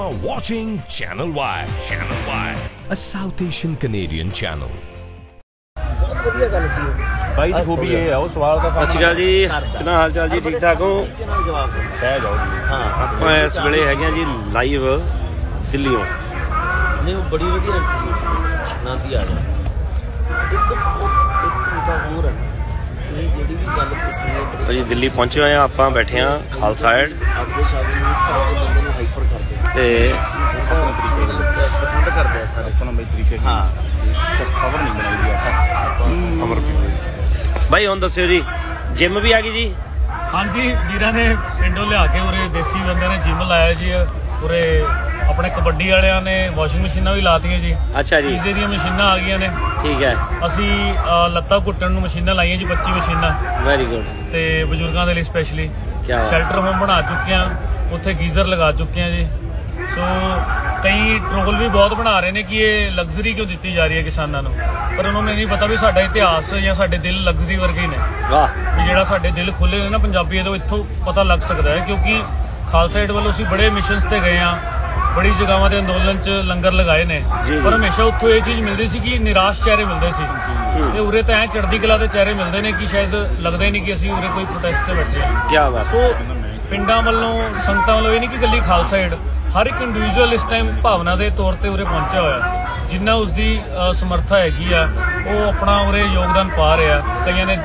are watching Channel Y. Channel Y, a South Asian Canadian channel. ਬਹੁਤ ਵਧੀਆ ਗੱਲ ਸੀ ਉਹ ਬਾਈ ਦੀ ਖੂਬੀ ਇਹ ਆ ਉਹ ਸਵਾਲ ਦਾ ਸਤਿ ਸ਼੍ਰੀ ਅਕਾਲ ਜੀ ਕਿਦਾਂ ਹਾਲ ਚਾਲ ਜੀ ਠੀਕ ਠਾਕ ਹੋ ਤਰੀਕੇ ਨਾਲ ਜਵਾਬ ਦਿਓ। ਕਹਿ ਜਾਓ ਜੀ ਹਾਂ ਆਪਾਂ ਇਸ ਵੇਲੇ ਹੈਗੇ ਆ ਜੀ ਲਾਈਵ ਦਿੱਲੀੋਂ ਨਹੀਂ ਉਹ ਬੜੀ ਵਧੀਆ ਇੰਟਰਵਿਊ ਨਾਂਦੀ ਆ ਜਾ ਇੱਕ ਇੱਕ ਤਾਂ ਹੋਰ ਹੈ ਇਹ ਜਿਹੜੀ ਵੀ ਗੱਲ ਪੁੱਛੀ ਹੈ ਬੜੀ ਜੀ ਦਿੱਲੀ ਪਹੁੰਚੇ ਹੋਏ ਆ ਆਪਾਂ ਬੈਠੇ ਆ ਖਾਲਸਾ ਐਡ ਆਪਦੇ ਸ਼ਾਦੀ ਨੂੰ ਕਰਦੇ ਬੰਦੇ ਨੂੰ ਹਾਈਪਰ ਕਰਦੇ ਤੇ ਪਸੰਦ ਕਰਦੇ ਆ ਸਾਰੇ ਆਪਣਾ ਬਈ ਤਰੀਕੇ ਹਾਂ। ਖਬਰ ਨਹੀਂ ਬਣਾਈ ਦੀ ਆਪਾਂ। ਖਬਰ ਬਾਈ ਹੁਣ ਦੱਸਿਓ ਜੀ ਜਿਮ ਵੀ ਆ ਗਈ ਜੀ? ਹਾਂਜੀ ਵੀਰਾਂ ਨੇ ਪਿੰਡੋਂ ਲਿਆ ਕੇ ਉਰੇ ਦੇਸੀ ਬੰਦੇ ਨੇ ਜਿਮ ਲਾਇਆ ਜੀ ਉਰੇ ਆਪਣੇ ਕਬੱਡੀ ਵਾਲਿਆਂ ਨੇ ਵਾਸ਼ਿੰਗ ਮਸ਼ੀਨਾਂ ਵੀ ਲਾਤੀਆਂ ਜੀ। ਅੱਛਾ ਜੀ। ਪੀਜ਼ੇ ਦੀਆਂ ਮਸ਼ੀਨਾਂ ਆ ਗਈਆਂ ਨੇ। ਠੀਕ ਹੈ। ਅਸੀਂ ਲੱਤਾਂ ਘੁੱਟਣ ਨੂੰ ਮਸ਼ੀਨਾਂ ਲਾਈਆਂ ਜੀ 25 ਮਸ਼ੀਨਾਂ। ਵੈਰੀ ਗੁੱਡ ਤੇ ਬਜ਼ੁਰਗਾਂ ਦੇ ਲਈ ਸਪੈਸ਼ਲੀ। ਸ਼ੈਲਟਰ ਹੋਮ ਬਣਾ ਚੁੱਕੇ ਆ ਉੱਥੇ ਗੀਜ਼ਰ ਲਗਾ ਚੁੱਕੇ ਆ ਜੀ। ਸੋ ਕਈ ਟ੍ਰੋਲ ਵੀ ਬਹੁਤ ਬਣਾ ਰਹੇ ਨੇ ਕਿ ਇਹ ਲਗਜ਼ਰੀ ਕਿਉਂ ਦਿੱਤੀ ਜਾ ਰਹੀ ਹੈ ਕਿਸਾਨਾਂ ਨੂੰ? ਪਰ ਉਹਨਾਂ ਨੂੰ ਨਹੀਂ ਪਤਾ ਵੀ ਸਾਡਾ ਇਤਿਹਾਸ ਜਾਂ ਸਾਡੇ ਦਿਲ ਲਗਜ਼ਰੀ ਵਰਗੇ ਨੇ। ਵਾਹ। ਵੀ ਜਿਹੜਾ ਸਾਡੇ ਦਿਲ ਖੁੱਲੇ ਨੇ ਨਾ ਪੰਜਾਬੀਆਂ ਤੋਂ ਇੱਥੋਂ ਪਤਾ ਲੱਗ ਸਕਦਾ ਹੈ ਕਿਉਂਕਿ ਖਾਲਸਾ ਏਡ ਵੱਲੋਂ ਅਸੀਂ ਬੜੇ ਮਿਸ਼ਨਸ ਤੇ ਗਏ ਆ ਬੜੀ ਜਗ੍ਹਾਵਾਂ ਤੇ ਅੰਦੋਲਨ 'ਚ ਲੰਗਰ ਲਗਾਏ ਨੇ। ਪਰ ਹਮੇਸ਼ਾ ਉੱਥੋਂ ਇਹ ਚੀਜ਼ ਮਿਲਦੀ ਸੀ ਕਿ ਨਿਰਾਸ਼ ਚਿਹਰੇ ਮਿਲਦੇ ਸੀ। ਤੇ ਉਰੇ ਤਾਂ ਐ ਚੜ੍ਹਦੀ ਕਲਾ ਦੇ ਚਿਹਰੇ ਮਿਲਦੇ ਨੇ ਕਿ ਸ਼ਾਇਦ ਲੱਗਦਾ ਹੀ ਨਹੀਂ ਕਿ ਅਸੀਂ ਉਰੇ ਕੋਈ ਪ੍ਰੋਟੈਸਟ ਤੇ ਬੈਠੇ ਹਾਂ। ਕੀ ਬਾਤ ਸੋ ਪਿੰਡਾਂ ਵੱਲੋਂ ਸੰਗਤਾਂ ਵੱਲੋਂ ਇਹ ਨਹੀਂ ਕਿ ਇਕੱਲੀ ਖਾਲਸਾ ਏਡ ਹਰ ਇੱਕ ਇੰਡੀਵਿਜੂਅਲ ਇਸ ਟਾਈਮ ਭਾਵਨਾ ਦੇ ਤੌਰ ਤੇ ਉਰੇ ਪਹੁੰਚਿਆ ਹੋਇਆ ਜਿੰਨਾ ਉਸ ਦੀ ਸਮਰੱਥਾ ਹੈਗੀ ਆ ਉਹ ਆਪਣਾ ਉਰੇ ਯੋਗਦਾਨ ਪਾ ਰਿਹਾ ਕਈਆਂ ਨੇ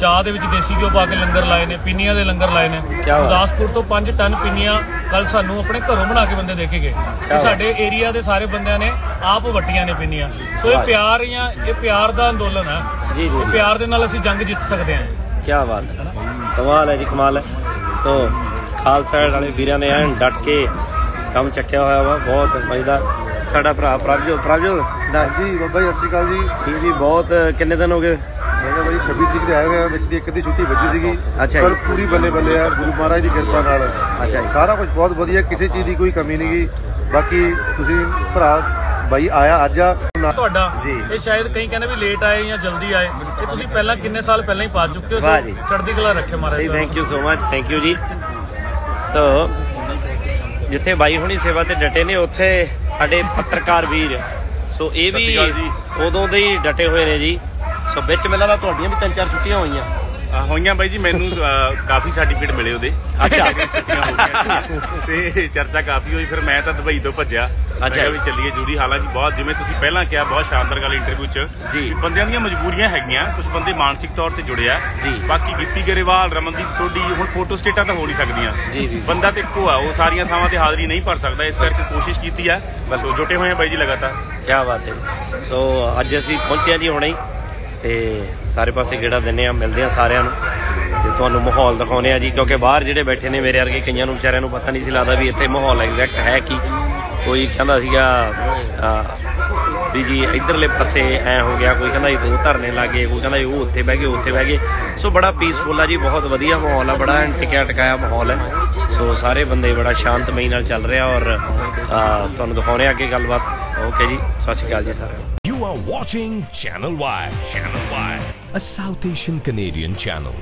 ਚਾਹ ਦੇ ਵਿੱਚ ਦੇਸੀ ਘਿਓ ਪਾ ਕੇ ਲੰਗਰ ਲਾਏ ਨੇ ਪਿੰਨੀਆਂ ਦੇ ਲੰਗਰ ਲਾਏ ਨੇ। ਗੁਰਦਾਸਪੁਰ ਤੋਂ 5 ਟਨ ਪਿੰਨੀਆਂ ਕੱਲ ਸਾਨੂੰ ਆਪਣੇ ਘਰੋਂ ਬਣਾ ਕੇ ਬੰਦੇ ਦੇ ਕੇ ਗਏ ਤੇ। ਸਾਡੇ ਏਰੀਆ ਦੇ ਸਾਰੇ ਬੰਦਿਆਂ ਨੇ ਆਪ ਵਟੀਆਂ ਨੇ ਪਿੰਨੀਆਂ। ਸੋ ਇਹ। ਪਿਆਰ ਜਾਂ ਇਹ ਪਿਆਰ ਦਾ ਅੰਦੋਲਨ ਹੈ ਜੀ, ਜੀ। ਪਿਆਰ ਦੇ ਨਾਲ ਅਸੀਂ ਜੰਗ ਜਿੱਤ ਸਕਦੇ ਹਾਂ। ਕੀ ਬਾਤ ਹੈ। ਕਮਾਲ ਹੈ ਜੀ ਕਮਾਲ ਹੈ। ਸੋ ਖਾਲਸਾ ਵਾਲੇ ਵੀਰਾਂ ਨੇ ਐਨ ਡਟ ਕੇ ਕੰਮ ਚੱਕਿਆ ਹੋਇਆ ਵਾ ਬਹੁਤ ਮਜ਼ੇਦਾਰ ਸਾਡਾ ਭਰਾ ਪ੍ਰਭਜੋਤ ਪ੍ਰਭਜੋਤ ਕਿੱਦਾਂ ਜੀ ਬਾਬਾ ਜੀ ਸਤਿ ਸ਼੍ਰੀ ਅਕਾਲ ਜੀ ਠੀਕ ਜੀ ਬਹੁਤ ਕਿੰਨੇ ਦਿਨ ਹੋ ਗਏ ਮੈਂ ਕਿਹਾ ਬਾਈ 26 ਤਰੀਕ ਦੇ ਆਏ ਹੋਏ ਆ ਵਿੱਚ ਦੀ ਇੱਕ ਅੱਧੀ ਛੁੱਟੀ ਵੱਜੀ ਸੀਗੀ ਅੱਛਾ ਪਰ ਜੀ। ਪੂਰੀ ਬੱਲੇ ਬੱਲੇ ਆ ਗੁਰੂ ਮਹਾਰਾਜ ਦੀ ਕਿਰਪਾ ਨਾਲ ਅੱਛਾ ਜੀ। ਸਾਰਾ ਕੁਝ ਬਹੁਤ ਵਧੀਆ ਕਿਸੇ ਚੀਜ਼ ਦੀ ਕੋਈ ਕਮੀ ਨਹੀਂਗੀ ਬਾਕੀ ਤੁਸੀਂ ਭਰਾ ਬਾਈ ਆਇਆ ਅੱਜ ਆ ਤੁਹਾਡਾ ਜੀ। ਇਹ ਸ਼ਾਇਦ ਕਈ ਕਹਿੰਦੇ ਵੀ ਲੇਟ ਆਏ ਜਾਂ ਜਲਦੀ ਆਏ ਇਹ ਤੁਸੀਂ ਪਹਿਲਾਂ ਕਿੰਨੇ ਸਾਲ ਪਹਿਲਾਂ ਹੀ ਪਾ ਚੁੱਕੇ ਹੋ ਜੀ। ਚੜ੍ਹਦੀ ਕਲਾ ਰੱਖੇ ਮਹਾਰਾਜ। Thank you so much thank you ਜੀ ਸੋ ਜਿੱਥੇ ਬਾਈ ਹੁਣੀ ਸੇਵਾ ਤੇ ਡਟੇ ਨੇ ਉੱਥੇ ਸਾਡੇ ਪੱਤਰਕਾਰ ਵੀਰ। ਸੋ ਇਹ ਵੀ ਉਦੋਂ ਦੇ ਹੀ ਡਟੇ ਹੋਏ ਨੇ ਜੀ। ਸੋ ਵਿੱਚ ਮਿਲਾਂ ਦਾ ਤੁਹਾਡੀਆਂ ਵੀ ਤਿੰਨ ਚਾਰ ਛੁੱਟੀਆਂ ਹੋਈਆਂ। ਹੋਈਆਂ ਬਾਈ ਜੀ ਮੈਨੂੰ ਕਾਫੀ ਸਰਟੀਫਿਕੇਟ ਮਿਲੇ ਉਹਦੇ ਅੱਛਾ। ਤੇ ਚਰਚਾ ਕਾਫੀ ਹੋਈ ਫਿਰ ਮੈਂ ਤਾਂ ਦੁਬਈ ਤੋਂ ਭੱਜਿਆ ਅੱਛਾ। ਵੀ ਚੱਲੀਏ ਜੂਰੀ ਹਾਲਾਂਕਿ ਬਹੁਤ ਜਿਵੇਂ ਤੁਸੀਂ ਪਹਿਲਾਂ ਕਿਹਾ ਬਹੁਤ ਸ਼ਾਨਦਾਰ ਗੱਲ ਇੰਟਰਵਿਊ 'ਚ ਜੀ। ਬੰਦਿਆਂ ਦੀਆਂ ਮਜਬੂਰੀਆਂ ਹੈਗੀਆਂ ਕੁਝ ਬੰਦੇ ਮਾਨਸਿਕ ਤੌਰ ਤੇ ਜੁੜੇ ਆ ਜੀ। ਬਾਕੀ ਗਿੱਪੀ ਗਰੇਵਾਲ ਰਮਨਦੀਪ ਸੋਢੀ ਹੁਣ ਫੋਟੋ ਸਟੇਟਾਂ ਤਾਂ ਹੋ ਨਹੀਂ ਸਕਦੀਆਂ ਜੀ, ਜੀ। ਬੰਦਾ ਤੇ ਇੱਕੋ ਆ ਉਹ ਸਾਰੀਆਂ ਥਾਵਾਂ ਤੇ ਹਾਜ਼ਰੀ ਨਹੀਂ ਭਰ ਸਕਦਾ ਇਸ ਕਰਕੇ ਕੋਸ਼ਿਸ਼ ਕੀਤੀ ਆ ਬਸ ਉਹ ਜੁਟੇ ਹੋਏ ਆ ਬਾਈ ਜੀ ਲਗਾਤਾਰ ਕੀ ਬਾਤ ਹੈ। ਸੋ ਅੱਜ ਅਸੀਂ ਪਹੁੰਚੇ ਹਾਂ ਜੀ ਹੁਣੇ ਤੇ ਸਾਰੇ ਪਾਸੇ ਗੇੜਾ ਦਿੰਨੇ ਆ ਮਿਲਦੇ ਆ ਸਾਰਿਆਂ ਨੂੰ ਤੇ ਤੁਹਾਨੂੰ ਮਾਹੌਲ ਦਿਖਾਉਨੇ ਆ ਜੀ ਕਿਉਂਕਿ ਬਾਹਰ ਜਿਹੜੇ ਬੈਠੇ ਨੇ ਮੇਰੇ ਵਰਗੇ ਕਈਆਂ ਨੂੰ ਵਿਚਾਰਿਆਂ ਨੂੰ ਪਤਾ ਨਹੀਂ ਸੀ ਲੱਗਦਾ ਵੀ ਇੱਥੇ ਮਾਹੌਲ ਐਗਜ਼ੈਕਟ ਹੈ ਕੀ। ਕੋਈ ਕਹਿੰਦਾ ਸੀਗਾ ਵੀ ਜੀ ਇਧਰਲੇ ਪਾਸੇ ਐ ਹੋ ਗਿਆ ਕੋਈ ਕਹਿੰਦਾ ਜੀ ਦੋ ਧਰਨੇ ਲੱਗੇ ਕੋਈ ਕਹਿੰਦਾ ਜੀ ਉਹ ਉੱਥੇ ਬਹਿ ਗਏ ਉੱਥੇ ਬਹਿ ਗਏ। ਸੋ ਬੜਾ ਪੀਸਫੁਲ ਆ ਜੀ ਬਹੁਤ ਵਧੀਆ ਮਾਹੌਲ ਆ ਬੜਾ ਐਨ ਟਿਕਿਆ ਟਿਕਾਇਆ ਮਾਹੌਲ ਹੈ। ਸੋ ਸਾਰੇ ਬੰਦੇ ਬੜਾ ਸ਼ਾਂਤਮਈ ਨਾਲ ਚੱਲ ਰਿਹਾ ਔਰ ਤੁਹਾਨੂੰ ਦਿਖਾਉਨੇ ਆ ਅੱਗੇ ਗੱਲਬਾਤ। ਓਕੇ ਜੀ ਸਤਿ ਸ਼੍ਰੀ ਅਕਾਲ ਜੀ ਸਾਰਿਆਂ ਨੂੰ। You are watching Channel Y. Channel Y, a South Asian Canadian channel.